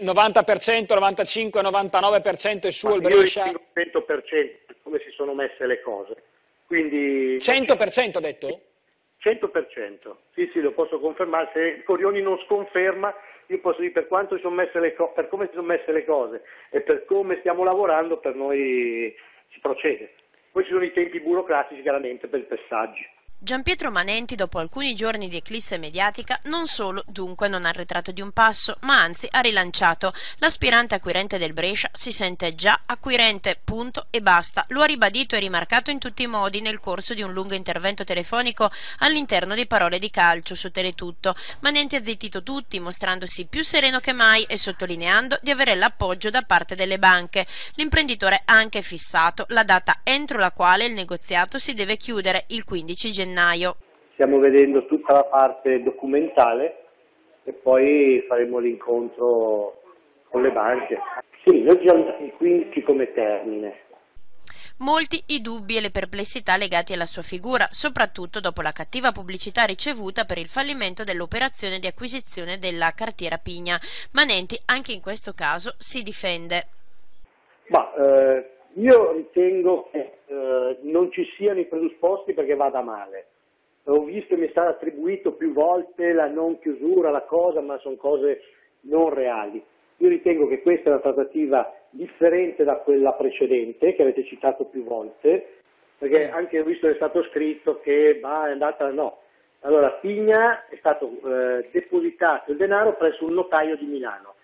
90%, 95, 99% è suo Ma il Brescia? Io 100% come si sono messe le cose. Quindi, 100% detto? 100%, sì sì lo posso confermare, se Corioni non sconferma io posso dire per, quanto sono messe le co- per come si sono messe le cose e per come stiamo lavorando per noi si procede. Poi ci sono i tempi burocratici chiaramente per i passaggi. Giampietro Manenti, dopo alcuni giorni di eclisse mediatica, non solo dunque non ha arretrato di un passo, ma anzi ha rilanciato. L'aspirante acquirente del Brescia si sente già acquirente, punto e basta. Lo ha ribadito e rimarcato in tutti i modi nel corso di un lungo intervento telefonico all'interno di Parole di Calcio su Teletutto. Manenti ha zittito tutti, mostrandosi più sereno che mai e sottolineando di avere l'appoggio da parte delle banche. L'imprenditore ha anche fissato la data entro la quale il negoziato si deve chiudere il 15 gennaio gennaio. Stiamo vedendo tutta la parte documentale e poi faremo l'incontro con le banche. Sì, noi ci siamo dati 15 come termine. Molti i dubbi e le perplessità legati alla sua figura, soprattutto dopo la cattiva pubblicità ricevuta per il fallimento dell'operazione di acquisizione della cartiera Pigna. Manenti anche in questo caso si difende. Ma, eh, io ritengo che eh, non ci siano i presupposti perché vada male. Ho visto che mi è stato attribuito più volte la non chiusura, la cosa, ma sono cose non reali. Io ritengo che questa è una trattativa differente da quella precedente, che avete citato più volte, perché anche ho visto che è stato scritto che bah, è andata, no. Allora, Pigna è stato eh, depositato il denaro presso un notaio di Milano.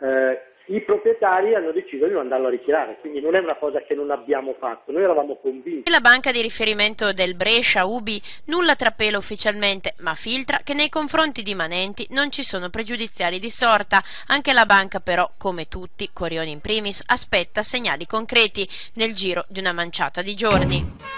Eh, i proprietari hanno deciso di non andarlo a ritirare, quindi non è una cosa che non abbiamo fatto, noi eravamo convinti. La banca di riferimento del Brescia, Ubi, nulla trapela ufficialmente, ma filtra che nei confronti di Manenti non ci sono pregiudiziali di sorta. Anche la banca però, come tutti, Corioni in primis, aspetta segnali concreti nel giro di una manciata di giorni.